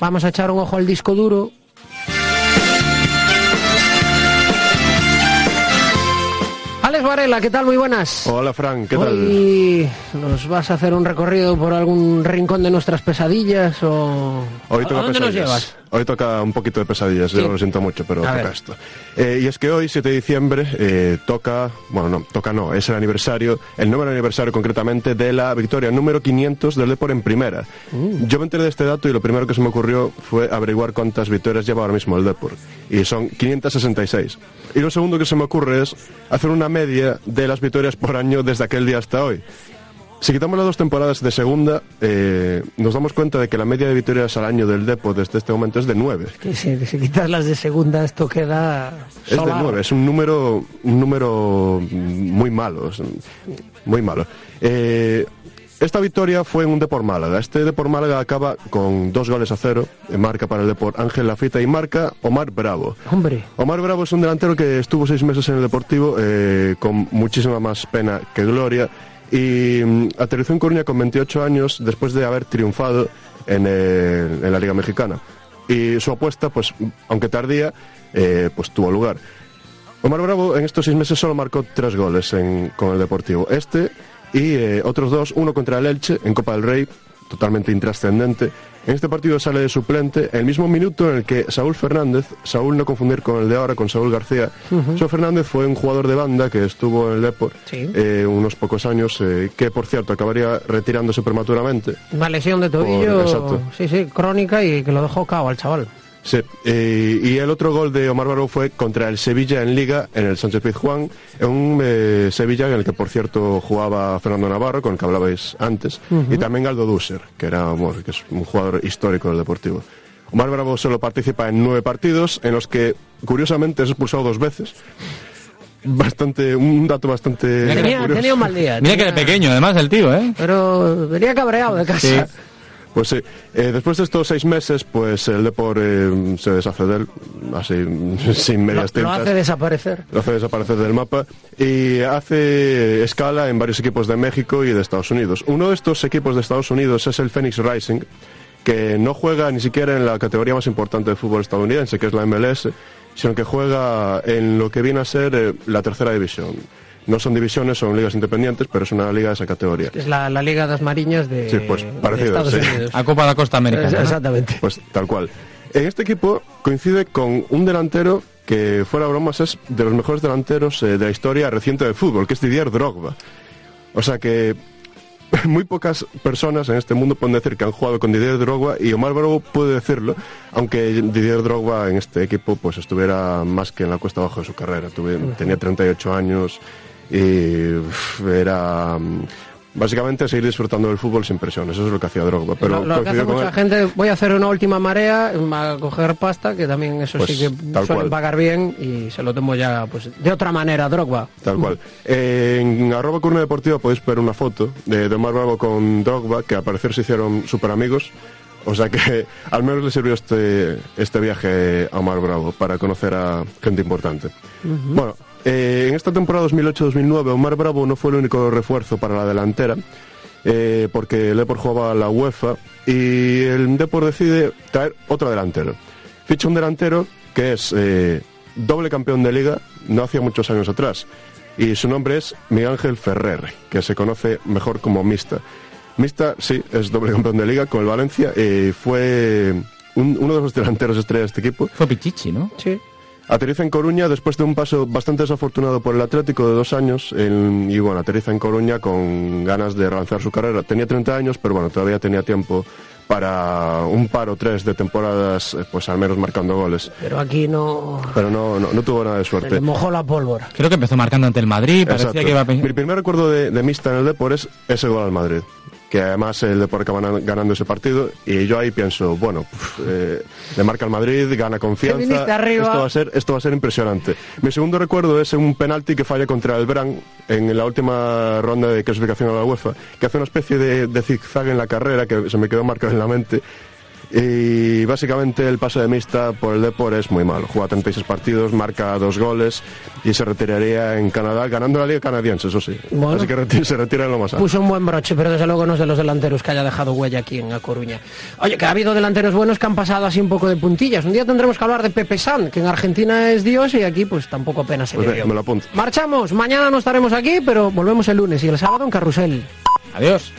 Vamos a echar un ojo al disco duro. Alex Varela, ¿qué tal? Muy buenas. Hola, Fran, ¿qué tal? Hoy nos vas a hacer un recorrido por algún rincón de nuestras pesadillas o... Hoy toca ¿A dónde nos llevas? Hoy toca un poquito de pesadillas, Sí. yo lo siento mucho, pero A toca ver. esto. Eh, y es que hoy, 7 de diciembre, eh, toca, bueno, no, toca no, es el aniversario, el número de aniversario concretamente de la victoria número 500 del Depor en primera. Mm. Yo me enteré de este dato y lo primero que se me ocurrió fue averiguar cuántas victorias lleva ahora mismo el Depor. Y son 566. Y lo segundo que se me ocurre es hacer una media de las victorias por año desde aquel día hasta hoy. Si quitamos las dos temporadas de segunda, eh, nos damos cuenta de que la media de victorias al año del Depo desde este momento es de 9. Que si, si quitas las de segunda, esto queda... Es de. 9, es un número, un número muy malo, muy malo. Eh, esta victoria fue en un Depor Málaga. Este Depor Málaga acaba con dos goles a cero, eh, marca para el Depor Ángel Lafita y marca Omar Bravo. Hombre, Omar Bravo es un delantero que estuvo seis meses en el Deportivo eh, con muchísima más pena que gloria y mm, aterrizó en Coruña con 28 años después de haber triunfado en, la Liga Mexicana. Y su apuesta, pues, aunque tardía, eh, pues tuvo lugar. Omar Bravo en estos seis meses solo marcó tres goles en- con el Deportivo. Este y eh, otros dos, uno contra el Elche en Copa del Rey, totalmente intrascendente. En este partido sale de suplente el mismo minuto en el que Saúl Fernández, Saúl no confundir con el de ahora, con Saúl García. Saúl Fernández fue un jugador de banda que estuvo en el Depor Sí. eh, unos pocos años, eh, que por cierto acabaría retirándose prematuramente. una lesión de tobillo... exacto. sí, sí, crónica y que lo dejó cao al chaval. Sí, eh, y el otro gol de Omar Bravo fue contra el Sevilla en Liga, en el Sánchez Pizjuán, en un eh, Sevilla en el que, por cierto, jugaba Fernando Navarro, con el que hablabais antes, y también Aldo Dusser, que, era, bueno, que es un jugador histórico del Deportivo. Omar Bravo solo participa en nueve partidos, en los que, curiosamente, es expulsado dos veces. Bastante, un dato bastante Tenía, tenía un mal día. Mira que era pequeño, además, el tío, ¿eh? Pero venía cabreado de casa. Sí. Pues sí, eh, después de estos seis meses, pues el Depor eh, se deshace de él, así, sin Lo, medias lo tintas. hace desaparecer. lo hace desaparecer del mapa y hace escala en varios equipos de México y de Estados Unidos. Uno de estos equipos de Estados Unidos es el Phoenix Rising, que no juega ni siquiera en la categoría más importante del fútbol estadounidense, que es la MLS, sino que juega en lo que viene a ser eh, la tercera división. No son divisiones, son ligas independientes, pero es una liga de esa categoría. Es la, la Liga das Mariñas de, Sí, pues, de parecido, Estados sí. Unidos. A Copa de la Costa América. Exactamente. Pues tal cual. En este equipo coincide con un delantero que, fuera bromas, es de los mejores delanteros eh, de la historia reciente del fútbol, que es Didier Drogba. O sea que muy pocas personas en este mundo pueden decir que han jugado con Didier Drogba y Omar Bravo puede decirlo, aunque Didier Drogba en este equipo pues estuviera más que en la cuesta abajo de su carrera. Tuve- tenía 38 años y era... mm, Básicamente seguir disfrutando del fútbol sin presión, eso es lo que hacía Drogba. Pero lo, lo que hace mucha él. gente, voy a hacer una última marea, a coger pasta, que también eso Pues, sí que suelen pagar bien y se lo tomo ya pues de otra manera, Drogba. Tal cual. Eh, en arroba Curna Deportiva podéis ver una foto de, de Omar Bravo con Drogba, que al parecer se hicieron súper amigos. O sea que al menos le sirvió este, este viaje a Omar Bravo para conocer a gente importante. Bueno, eh, en esta temporada 2008-2009 Omar Bravo no fue el único refuerzo para la delantera. eh, porque el Depor jugaba a la UEFA y el Depor decide traer otro delantero. Ficha un delantero que es eh, doble campeón de liga no hacía muchos años atrás. Y su nombre es Miguel Ángel Ferrer, que se conoce mejor como Mista. Mista, sí, es doble campeón de liga con el Valencia y fue un- uno de los delanteros estrella de este equipo. Fue Pichichi, ¿no? Sí. Aterriza en Coruña después de un paso bastante desafortunado por el Atlético de dos años en- y bueno, aterriza en Coruña con ganas de relanzar su carrera. Tenía 30 años, pero bueno, todavía tenía tiempo para un par o tres de temporadas, eh, pues al menos marcando goles. Pero aquí no Pero no, no, no tuvo nada de se suerte. le mojó la pólvora. Creo que empezó marcando ante el Madrid, parecía que iba a... Mi primer recuerdo de, de Mista en el Depor es ese gol al Madrid. Que además el Depor acaba na- ganando ese partido y yo ahí pienso, bueno, eh, le marca el Madrid, gana confianza. Esto va, a ser, esto va a ser impresionante. Mi segundo recuerdo es un penalti que falla contra el Bran en la última ronda de clasificación a la UEFA, que hace una especie de, de zigzag en la carrera que se me quedó marcado en la mente. Y básicamente el paso de mixta por el Depor es muy malo. Juega 36 partidos, marca dos goles y se retiraría en Canadá, ganando la Liga Canadiense, eso sí. Bueno. Así que reti- se retira en lo más alto. Puso un buen broche, pero desde luego no es de los delanteros que haya dejado huella aquí en A Coruña. Oye, que ha habido delanteros buenos que han pasado así un poco de puntillas. Un día tendremos que hablar de Pepe San, que en Argentina es Dios y aquí pues tampoco apenas se Pues le ve, vio. me lo apunto. Marchamos, mañana no estaremos aquí, pero volvemos el lunes y el sábado en Carrusel. Adiós.